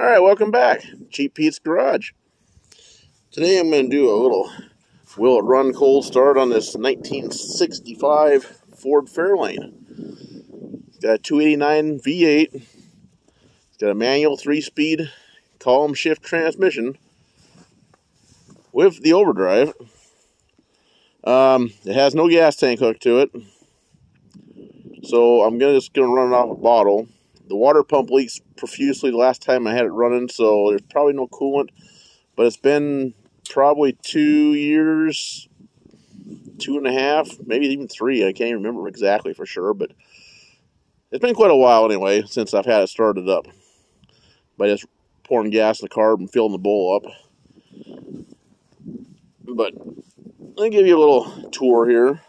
All right, welcome back. Cheap Pete's Garage. Today I'm going to do a little will it run cold start on this 1965 Ford Fairlane. It's got a 289 V8. It's got a manual three-speed column shift transmission with the overdrive. Um, it has no gas tank hooked to it. So I'm gonna just gonna run it off a bottle. The water pump leaks profusely the last time I had it running, so there's probably no coolant. But it's been probably two years, two and a half, maybe even three. I can't remember exactly for sure, but it's been quite a while anyway since I've had it started up. By just pouring gas in the carb and filling the bowl up. But let me give you a little tour here.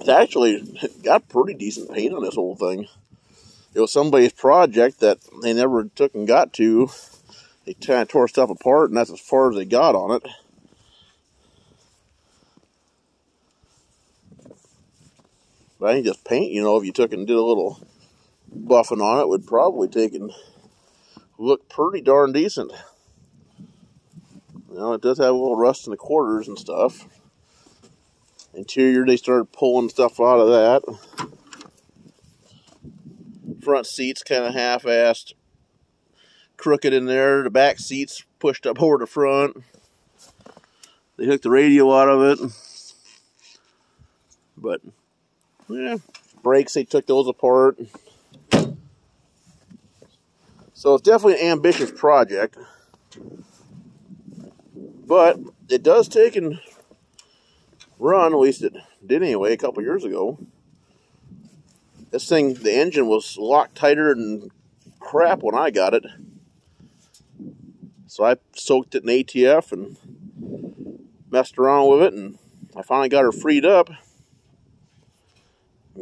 It's actually got pretty decent paint on this whole thing. It was somebody's project that they never took and got to. They kind of tore stuff apart, and that's as far as they got on it. But I think just paint, you know, if you took and did a little buffing on it, would probably take and look pretty darn decent. Know, it does have a little rust in the quarters and stuff. Interior, they started pulling stuff out of that. Front seats kind of half-assed, crooked in there. The back seats pushed up over the front. They took the radio out of it. But, yeah, brakes, they took those apart. So it's definitely an ambitious project. But it does take and run, at least it did anyway, a couple years ago. This thing, the engine was locked tighter than crap when I got it. So I soaked it in ATF and messed around with it, and I finally got her freed up.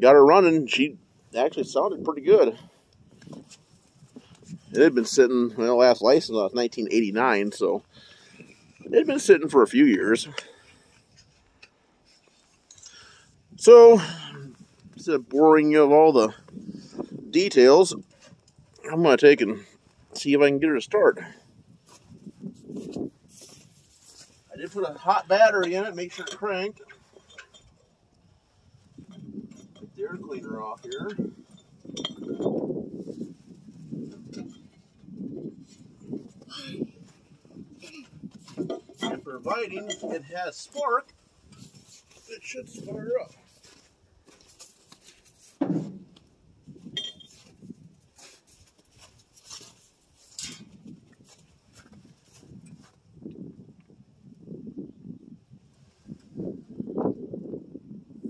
Got her running. She actually sounded pretty good. It had been sitting, well, last license was 1989, so it had been sitting for a few years. So, instead of boring you of all the details, I'm going to take and see if I can get her to start. I did put a hot battery in it, make sure it cranked. Get the air cleaner off here. And providing it has spark, it should fire up.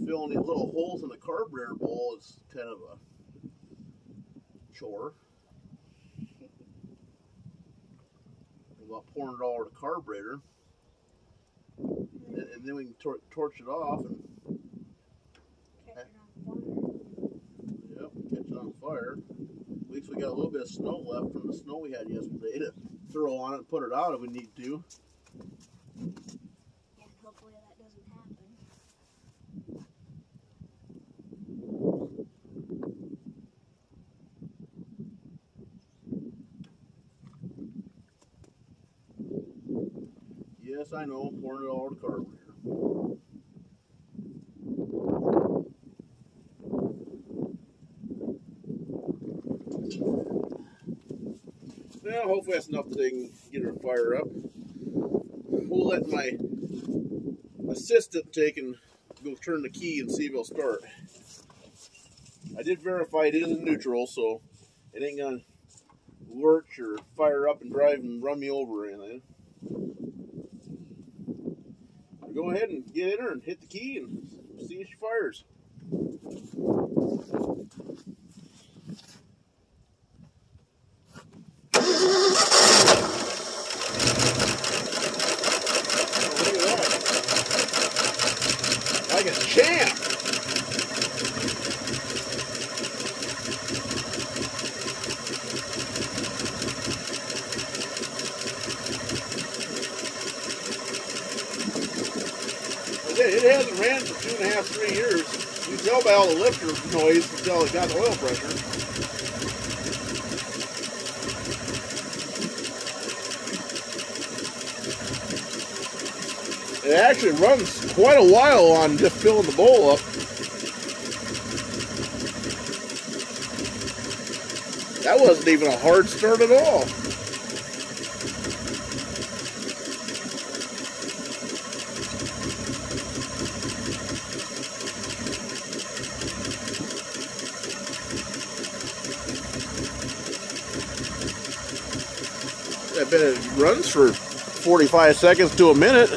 Filling these little holes in the carburetor bowl is kind of a chore. About pouring it all over the carburetor. And, and then we can tor torch it off and Catch it on fire. yep, catch it on fire. At least we got a little bit of snow left from the snow we had yesterday to throw on it and put it out if we need to. Yeah, hopefully that doesn't happen. Yes, I know, pouring it all the carburetor. Well, hopefully that's enough can get her to fire up. We'll let my assistant take and go turn the key and see if it'll start. I did verify it is in neutral, so it ain't gonna lurch or fire up and drive and run me over or anything. Go ahead and get in her and hit the key and see if she fires. hasn't ran for two and a half, three years, you can tell by all the lifter noise, until tell it got oil pressure. It actually runs quite a while on just filling the bowl up. That wasn't even a hard start at all. I bet it runs for 45 seconds to a minute.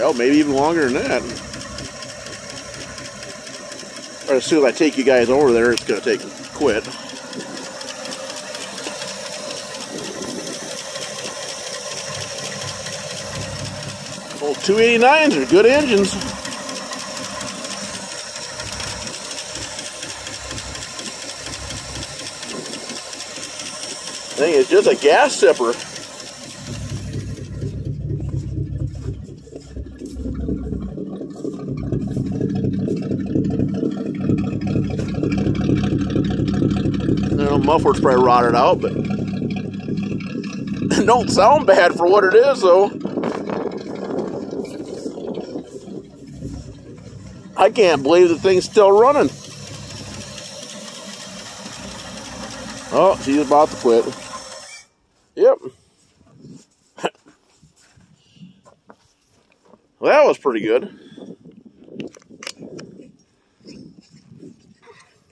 Oh, maybe even longer than that. As soon as I take you guys over there, it's going to take a quit. Old 289s are good engines. I think it's just a gas sipper. The muffler's probably rotted out, but don't sound bad for what it is, though. I can't believe the thing's still running. Oh, she's about to quit. Yep. well, that was pretty good.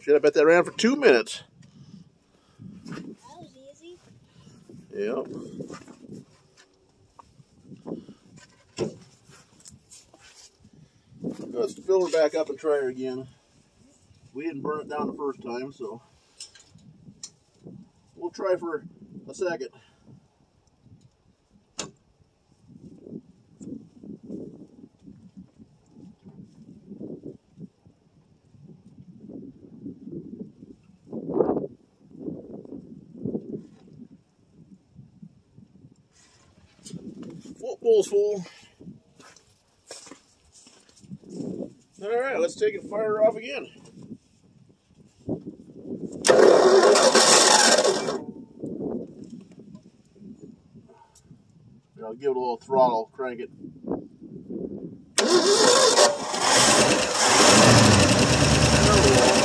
Should I bet that ran for two minutes. That was easy. Yep. Let's fill her back up and try her again. We didn't burn it down the first time, so we'll try for a second. Well, bowl's full. All right, let's take it and fire her off again. I'll give it a little throttle, crank it. There we go.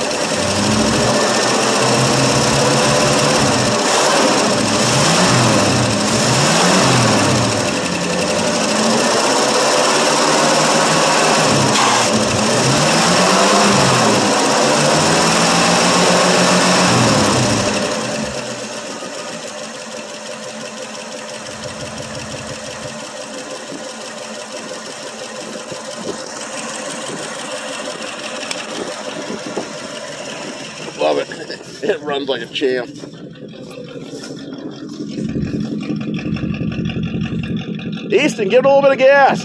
Love it. Runs like a champ. Easton, give it a little bit of gas.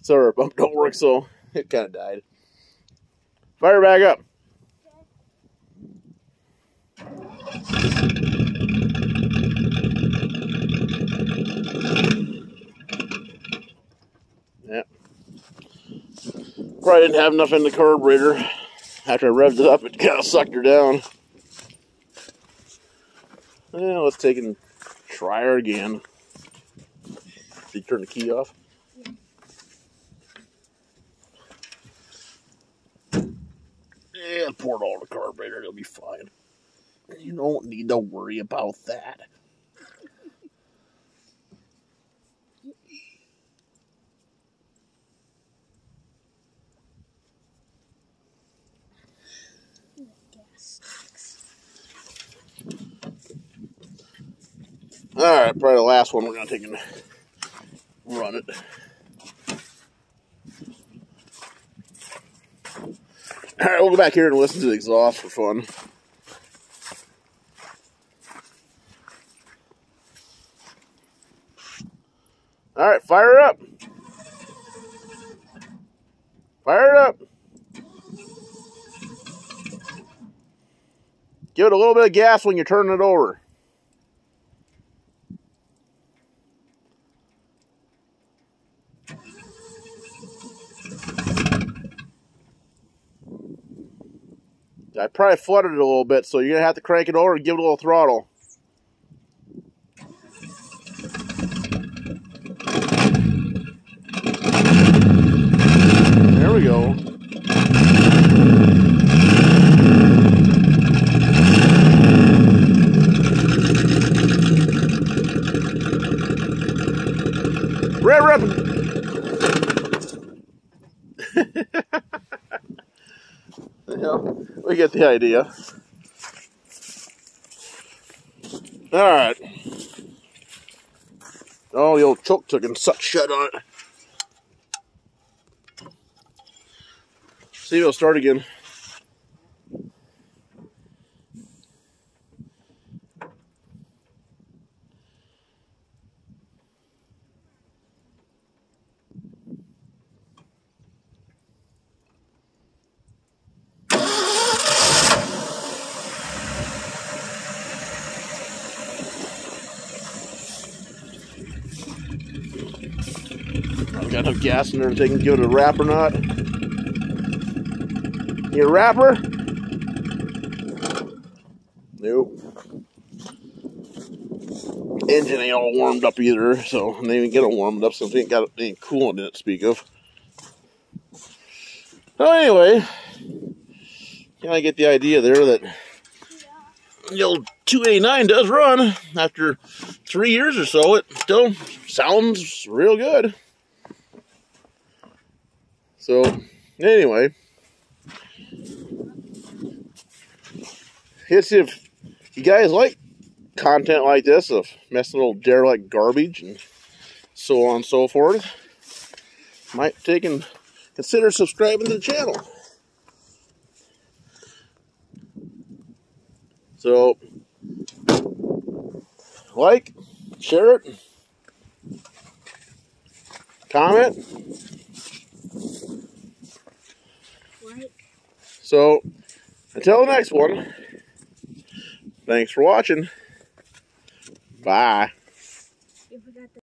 Sorry, pump don't work, so it kind of died. Fire back up. Probably didn't have enough in the carburetor. After I revved it up, it kind of sucked her down. Yeah, let's take and try her again. Did you turn the key off? Yeah, pour it all in the carburetor. It'll be fine. You don't need to worry about that. All right, probably the last one we're gonna take and run it. All right, we'll go back here and listen to the exhaust for fun. All right, fire it up. Fire it up. Give it a little bit of gas when you're turning it over. I probably flooded it a little bit, so you're going to have to crank it over and give it a little throttle. There we go. Rev, rev. yeah, we get the idea. All right. Oh, the old choke took and sucked shut on it. See if it'll start again. Gas in there to take and give it a wrap or not. Your wrapper? Nope. Engine ain't all warmed up either, so and they even get it warmed up, so it ain't got any coolant in it to speak of. So anyway, kind of get the idea there that the old 289 does run after three years or so. It still sounds real good. So, anyway, it's if you guys like content like this of messing old derelict garbage and so on and so forth, might take and consider subscribing to the channel. So, like, share it, comment. So, until the next one, thanks for watching. Bye.